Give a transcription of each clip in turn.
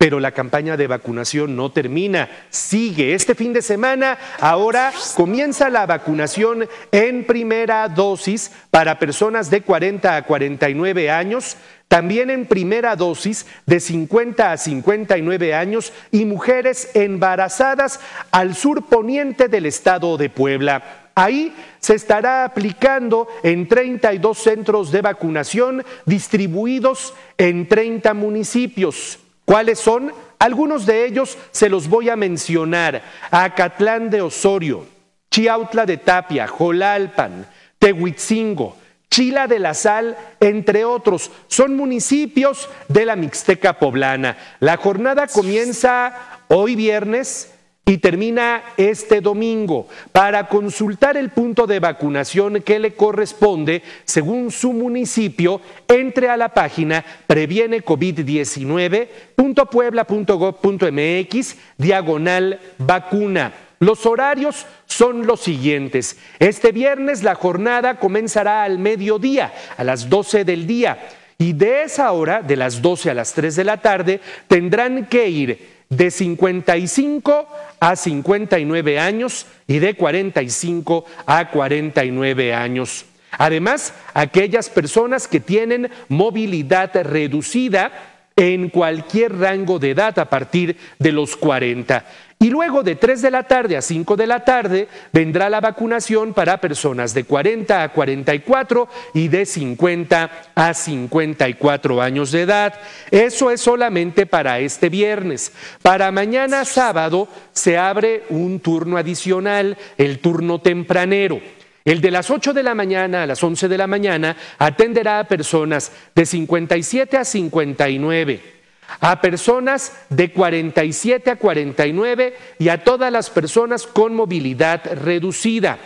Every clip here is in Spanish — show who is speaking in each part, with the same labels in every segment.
Speaker 1: pero la campaña de vacunación no termina, sigue. Este fin de semana ahora comienza la vacunación en primera dosis para personas de 40 a 49 años, también en primera dosis de 50 a 59 años y mujeres embarazadas al sur poniente del estado de Puebla. Ahí se estará aplicando en 32 centros de vacunación distribuidos en 30 municipios. ¿Cuáles son? Algunos de ellos se los voy a mencionar. Acatlán de Osorio, Chiautla de Tapia, Jolalpan, Tehuitzingo, Chila de la Sal, entre otros. Son municipios de la Mixteca poblana. La jornada comienza hoy viernes y termina este domingo para consultar el punto de vacunación que le corresponde según su municipio. Entre a la página previene-covid19.puebla.gov.mx diagonal vacuna. Los horarios son los siguientes. Este viernes la jornada comenzará al mediodía, a las 12 del día. Y de esa hora, de las 12 a las 3 de la tarde, tendrán que ir de 55 a 59 años y de 45 a 49 años. Además, aquellas personas que tienen movilidad reducida en cualquier rango de edad a partir de los 40. Y luego de 3 de la tarde a 5 de la tarde vendrá la vacunación para personas de 40 a 44 y de 50 a 54 años de edad. Eso es solamente para este viernes. Para mañana sábado se abre un turno adicional, el turno tempranero. El de las 8 de la mañana a las 11 de la mañana atenderá a personas de 57 a 59 a personas de 47 a 49 y a todas las personas con movilidad reducida.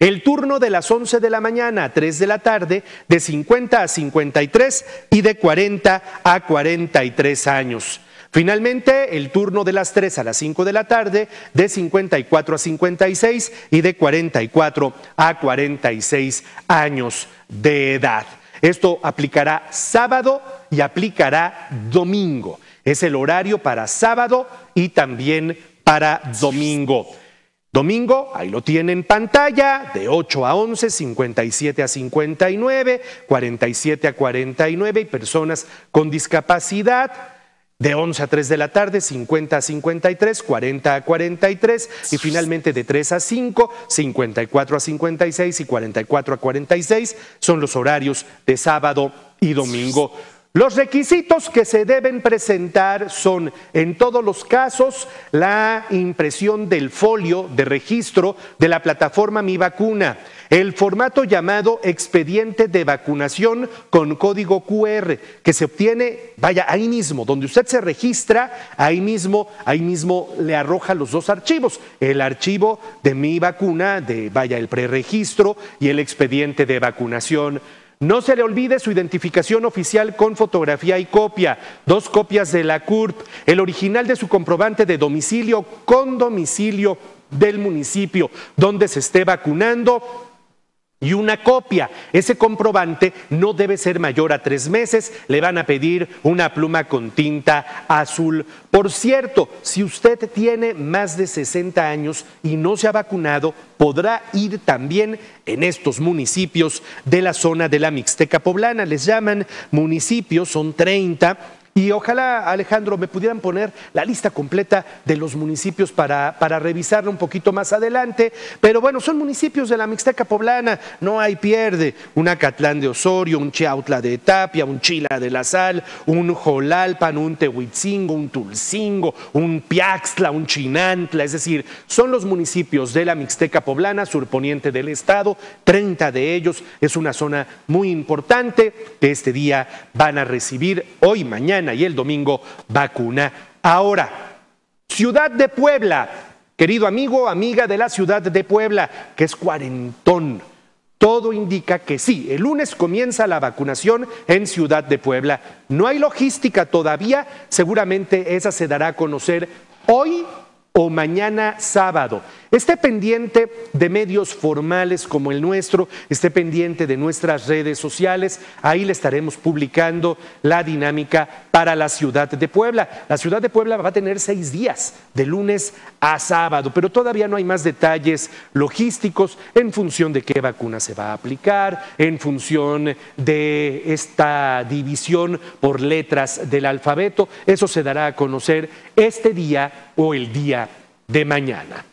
Speaker 1: El turno de las 11 de la mañana a 3 de la tarde, de 50 a 53 y de 40 a 43 años. Finalmente, el turno de las 3 a las 5 de la tarde, de 54 a 56 y de 44 a 46 años de edad. Esto aplicará sábado y aplicará domingo. Es el horario para sábado y también para domingo. Domingo, ahí lo tiene en pantalla, de 8 a 11, 57 a 59, 47 a 49 y personas con discapacidad. De 11 a 3 de la tarde, 50 a 53, 40 a 43 y finalmente de 3 a 5, 54 a 56 y 44 a 46 son los horarios de sábado y domingo. Los requisitos que se deben presentar son, en todos los casos, la impresión del folio de registro de la plataforma Mi Vacuna, el formato llamado expediente de vacunación con código QR, que se obtiene, vaya, ahí mismo, donde usted se registra, ahí mismo, ahí mismo le arroja los dos archivos, el archivo de Mi Vacuna, de, vaya, el preregistro y el expediente de vacunación no se le olvide su identificación oficial con fotografía y copia, dos copias de la CURP, el original de su comprobante de domicilio con domicilio del municipio donde se esté vacunando y una copia. Ese comprobante no debe ser mayor a tres meses. Le van a pedir una pluma con tinta azul. Por cierto, si usted tiene más de 60 años y no se ha vacunado, podrá ir también en estos municipios de la zona de la Mixteca Poblana. Les llaman municipios, son 30 y ojalá, Alejandro, me pudieran poner la lista completa de los municipios para, para un poquito más adelante. Pero bueno, son municipios de la Mixteca Poblana, no hay pierde. Un Acatlán de Osorio, un Chiautla de Tapia, un Chila de la Sal, un Jolalpan, un Tehuitzingo, un Tulcingo, un Piaxtla, un Chinantla. Es decir, son los municipios de la Mixteca Poblana, surponiente del estado. 30 de ellos es una zona muy importante que este día van a recibir hoy, mañana y el domingo vacuna. Ahora, Ciudad de Puebla, querido amigo, amiga de la Ciudad de Puebla, que es cuarentón. Todo indica que sí, el lunes comienza la vacunación en Ciudad de Puebla. No hay logística todavía, seguramente esa se dará a conocer hoy o mañana sábado. Esté pendiente de medios formales como el nuestro, esté pendiente de nuestras redes sociales, ahí le estaremos publicando la dinámica para la ciudad de Puebla. La ciudad de Puebla va a tener seis días, de lunes a sábado, pero todavía no hay más detalles logísticos en función de qué vacuna se va a aplicar, en función de esta división por letras del alfabeto. Eso se dará a conocer este día o el día de mañana.